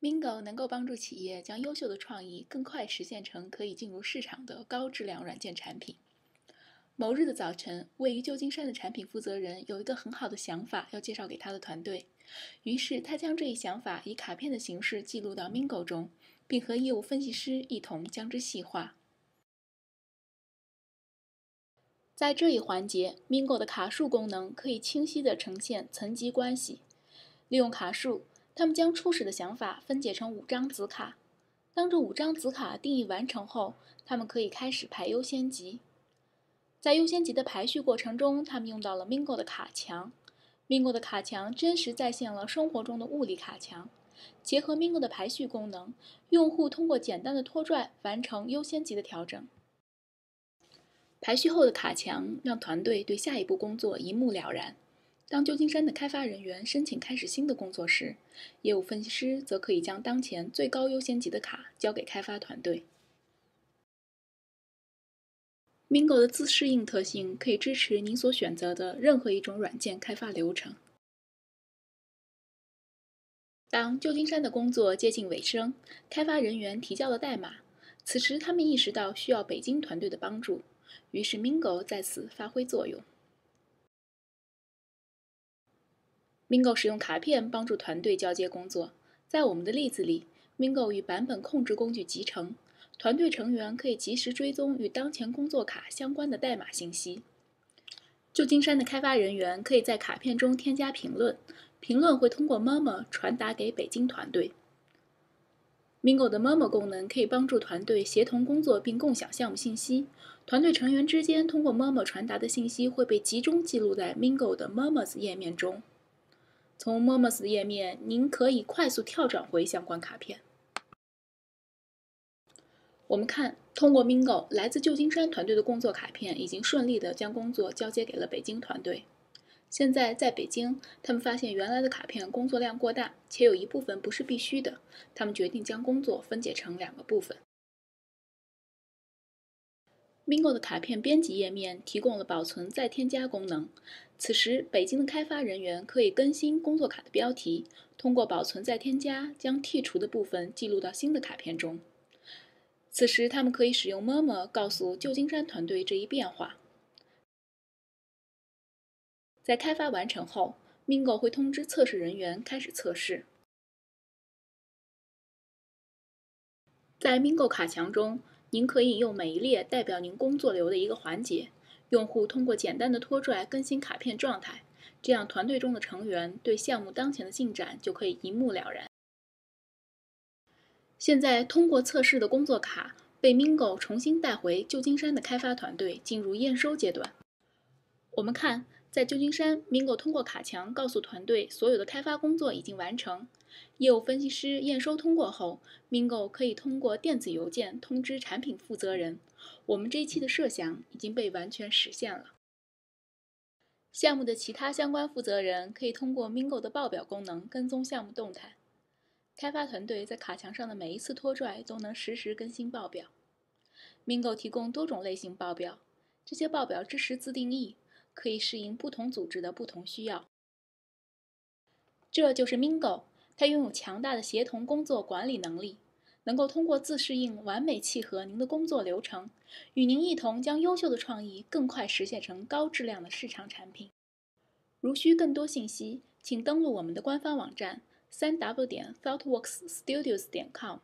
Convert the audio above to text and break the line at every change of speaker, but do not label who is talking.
Mingo 能够帮助企业将优秀的创意更快实现成可以进入市场的高质量软件产品。某日的早晨，位于旧金山的产品负责人有一个很好的想法要介绍给他的团队，于是他将这一想法以卡片的形式记录到 Mingo 中，并和业务分析师一同将之细化。在这一环节，Mingo 的卡数功能可以清晰地呈现层级关系。利用卡数，他们将初始的想法分解成五张子卡。当这五张子卡定义完成后，他们可以开始排优先级。在优先级的排序过程中，他们用到了 Mingo 的卡墙。Mingo 的卡墙真实再现了生活中的物理卡墙。结合 Mingo 的排序功能，用户通过简单的拖拽完成优先级的调整。排序后的卡墙让团队对下一步工作一目了然。当旧金山的开发人员申请开始新的工作时，业务分析师则可以将当前最高优先级的卡交给开发团队。Mingo 的自适应特性可以支持您所选择的任何一种软件开发流程。当旧金山的工作接近尾声，开发人员提交了代码，此时他们意识到需要北京团队的帮助。于是，Mingo 在此发挥作用。Mingo 使用卡片帮助团队交接工作。在我们的例子里，Mingo 与版本控制工具集成，团队成员可以及时追踪与当前工作卡相关的代码信息。旧金山的开发人员可以在卡片中添加评论，评论会通过 Murmur 传达给北京团队。Mingo 的 Murmur 功能可以帮助团队协同工作并共享项目信息。团队成员之间通过 Murmur 传达的信息会被集中记录在 Mingo 的 Murmurs 页面中。从 Murmurs 页面，您可以快速跳转回相关卡片。我们看，通过 Mingo，来自旧金山团队的工作卡片已经顺利地将工作交接给了北京团队。现在在北京，他们发现原来的卡片工作量过大，且有一部分不是必须的。他们决定将工作分解成两个部分。Mingo 的卡片编辑页面提供了保存再添加功能。此时，北京的开发人员可以更新工作卡的标题，通过保存再添加将剔除的部分记录到新的卡片中。此时，他们可以使用 Murmur 告诉旧金山团队这一变化。在开发完成后，Mingo 会通知测试人员开始测试。在 Mingo 卡墙中，您可以用每一列代表您工作流的一个环节。用户通过简单的拖拽更新卡片状态，这样团队中的成员对项目当前的进展就可以一目了然。现在，通过测试的工作卡被 Mingo 重新带回旧金山的开发团队，进入验收阶段。我们看。在旧金山，Mingo 通过卡墙告诉团队，所有的开发工作已经完成。业务分析师验收通过后，Mingo 可以通过电子邮件通知产品负责人：“我们这一期的设想已经被完全实现了。”项目的其他相关负责人可以通过 Mingo 的报表功能跟踪项目动态。开发团队在卡墙上的每一次拖拽都能实时更新报表。Mingo 提供多种类型报表，这些报表支持自定义。可以适应不同组织的不同需要。这就是 Mingo，它拥有强大的协同工作管理能力，能够通过自适应完美契合您的工作流程，与您一同将优秀的创意更快实现成高质量的市场产品。如需更多信息，请登录我们的官方网站：三 w 点 ThoughtWorksStudios 点 com。